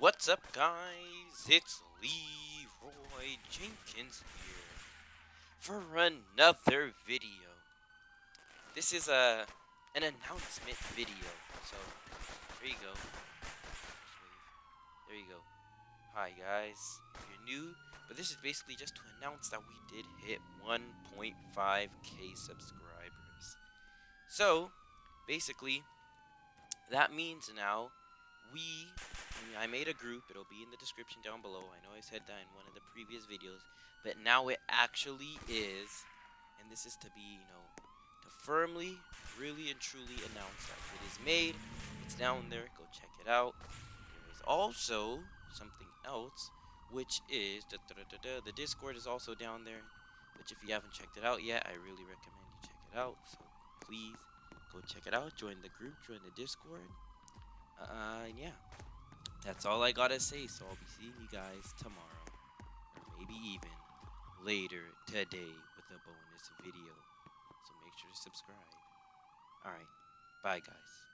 What's up, guys? It's Leeeroy Jenkins here for another video. This is a an announcement video. So there you go. There you go. Hi guys. If you're new, but this is basically just to announce that we did hit 1.5k subscribers. So basically, that means now we I made a group. It'll be in the description down below. I know I said that in one of the previous videos, but now it actually is, and this is to be, you know, to firmly, really and truly announce that it is made. It's down there. Go check it out. There is also something else, which is da, da, da, the Discord is also down there. Which, if you haven't checked it out yet, I really recommend you check it out. So please go check it out. Join the group. Join the Discord. Uh, yeah. That's all I gotta say, so I'll be seeing you guys tomorrow. Or maybe even later today with a bonus video. So make sure to subscribe. Alright, bye guys.